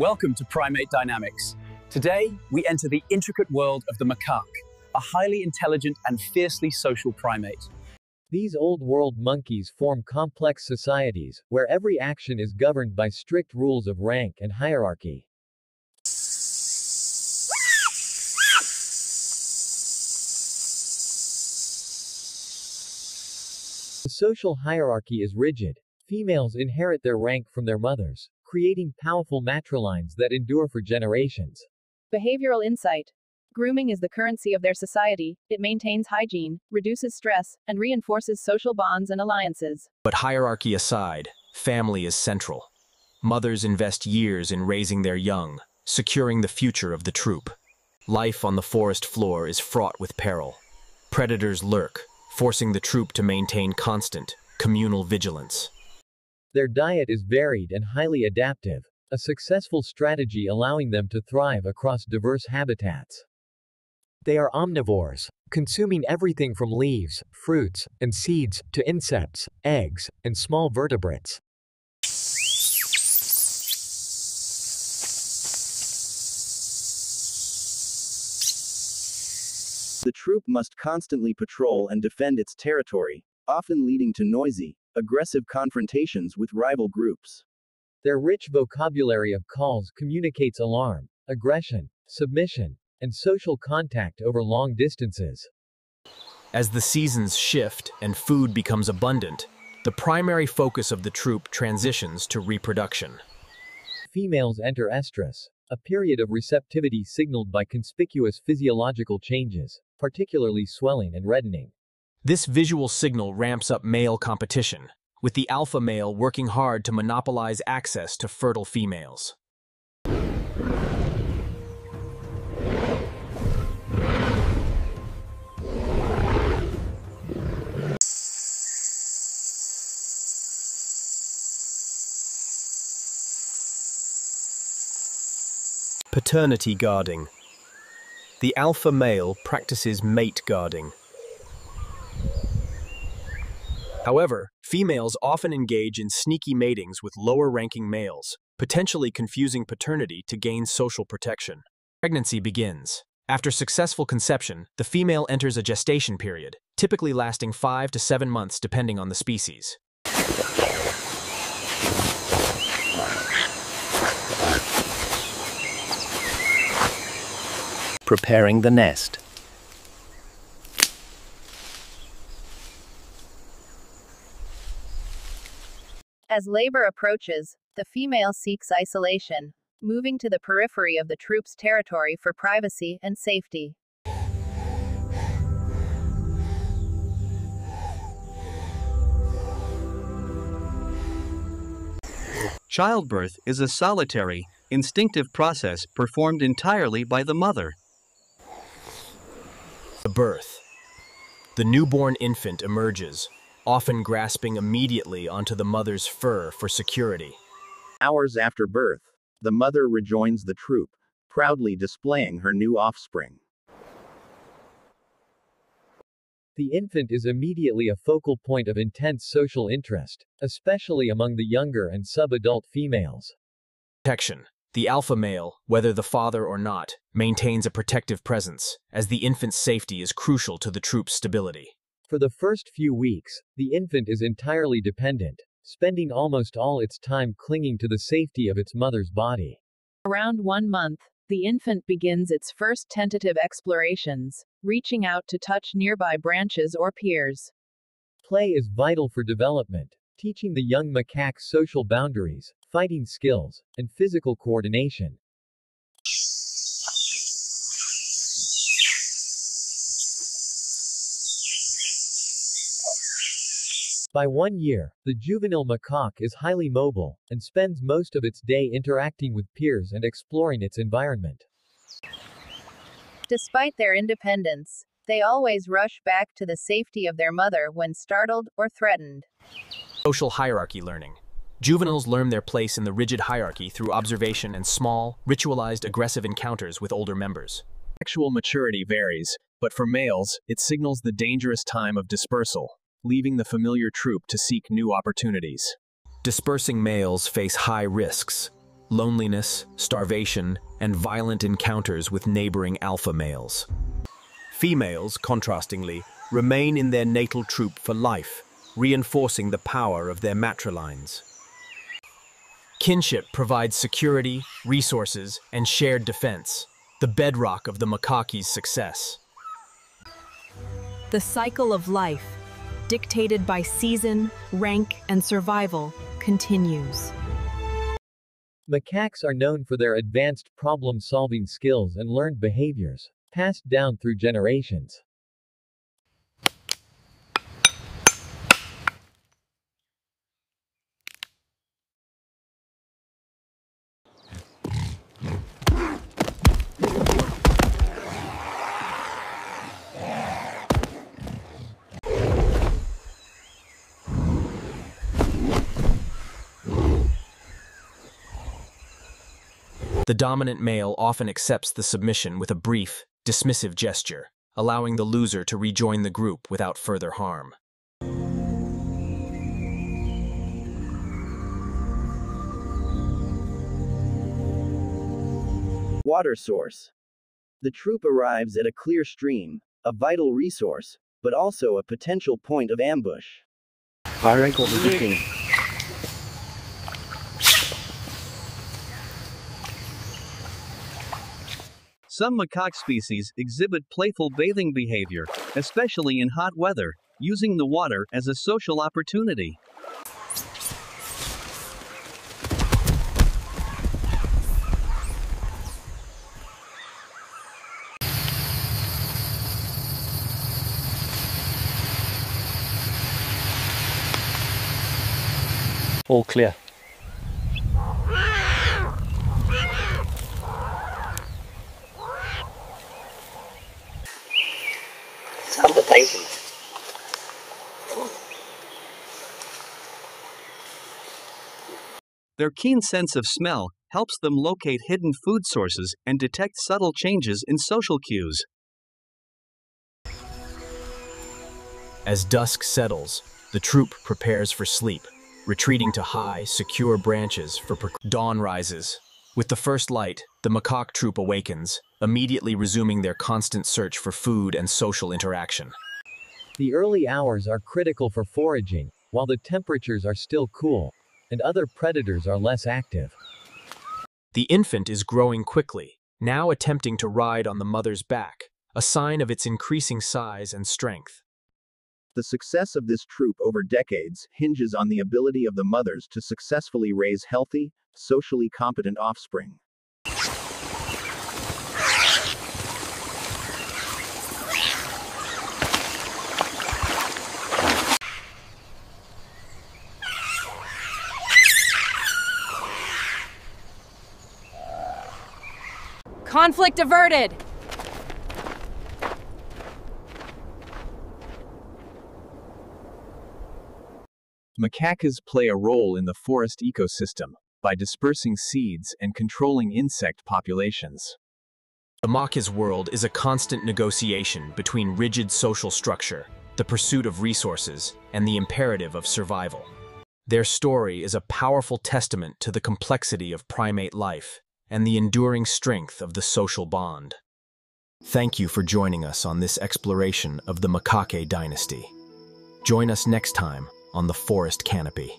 Welcome to Primate Dynamics. Today, we enter the intricate world of the macaque, a highly intelligent and fiercely social primate. These old world monkeys form complex societies, where every action is governed by strict rules of rank and hierarchy. The social hierarchy is rigid. Females inherit their rank from their mothers, creating powerful matrilines that endure for generations. Behavioral insight. Grooming is the currency of their society, it maintains hygiene, reduces stress, and reinforces social bonds and alliances. But hierarchy aside, family is central. Mothers invest years in raising their young, securing the future of the troop. Life on the forest floor is fraught with peril. Predators lurk, forcing the troop to maintain constant, communal vigilance. Their diet is varied and highly adaptive, a successful strategy allowing them to thrive across diverse habitats. They are omnivores, consuming everything from leaves, fruits, and seeds, to insects, eggs, and small vertebrates. The troop must constantly patrol and defend its territory, often leading to noisy, aggressive confrontations with rival groups. Their rich vocabulary of calls communicates alarm, aggression, submission, and social contact over long distances. As the seasons shift and food becomes abundant, the primary focus of the troop transitions to reproduction. Females enter estrus, a period of receptivity signaled by conspicuous physiological changes, particularly swelling and reddening. This visual signal ramps up male competition, with the alpha male working hard to monopolize access to fertile females. Paternity guarding. The alpha male practices mate guarding. However, females often engage in sneaky matings with lower-ranking males, potentially confusing paternity to gain social protection. Pregnancy begins. After successful conception, the female enters a gestation period, typically lasting 5 to 7 months depending on the species. Preparing the nest. As labor approaches, the female seeks isolation, moving to the periphery of the troop's territory for privacy and safety. Childbirth is a solitary, instinctive process performed entirely by the mother. The birth. The newborn infant emerges, often grasping immediately onto the mother's fur for security. Hours after birth, the mother rejoins the troop, proudly displaying her new offspring. The infant is immediately a focal point of intense social interest, especially among the younger and sub-adult females. Protection. The alpha male, whether the father or not, maintains a protective presence, as the infant's safety is crucial to the troop's stability. For the first few weeks, the infant is entirely dependent, spending almost all its time clinging to the safety of its mother's body. Around one month, the infant begins its first tentative explorations, reaching out to touch nearby branches or peers. Play is vital for development, teaching the young macaque social boundaries, fighting skills, and physical coordination. By one year, the juvenile macaque is highly mobile, and spends most of its day interacting with peers and exploring its environment. Despite their independence, they always rush back to the safety of their mother when startled or threatened. Social hierarchy learning. Juveniles learn their place in the rigid hierarchy through observation and small, ritualized aggressive encounters with older members. Sexual maturity varies, but for males, it signals the dangerous time of dispersal, leaving the familiar troop to seek new opportunities. Dispersing males face high risks. loneliness, starvation, and violent encounters with neighboring alpha males. Females, contrastingly, remain in their natal troop for life, reinforcing the power of their matrilines. Kinship provides security, resources, and shared defense, the bedrock of the Macaque's success. The cycle of life, dictated by season, rank, and survival, continues. Macaques are known for their advanced problem-solving skills and learned behaviors, passed down through generations. The dominant male often accepts the submission with a brief, dismissive gesture, allowing the loser to rejoin the group without further harm. Water source. The troop arrives at a clear stream, a vital resource, but also a potential point of ambush. Some macaque species exhibit playful bathing behavior, especially in hot weather, using the water as a social opportunity. All clear. Their keen sense of smell helps them locate hidden food sources and detect subtle changes in social cues. As dusk settles, the troop prepares for sleep, retreating to high, secure branches for pre- dawn rises. With the first light, the macaque troop awakens, immediately resuming their constant search for food and social interaction. The early hours are critical for foraging, while the temperatures are still cool, and other predators are less active. The infant is growing quickly, now attempting to ride on the mother's back, a sign of its increasing size and strength. The success of this troop over decades hinges on the ability of the mothers to successfully raise healthy, socially competent offspring. Conflict averted! Macacas play a role in the forest ecosystem by dispersing seeds and controlling insect populations. The Macaque's world is a constant negotiation between rigid social structure, the pursuit of resources, and the imperative of survival. Their story is a powerful testament to the complexity of primate life and the enduring strength of the social bond. Thank you for joining us on this exploration of the Macaque dynasty. Join us next time on the Forest Canopy.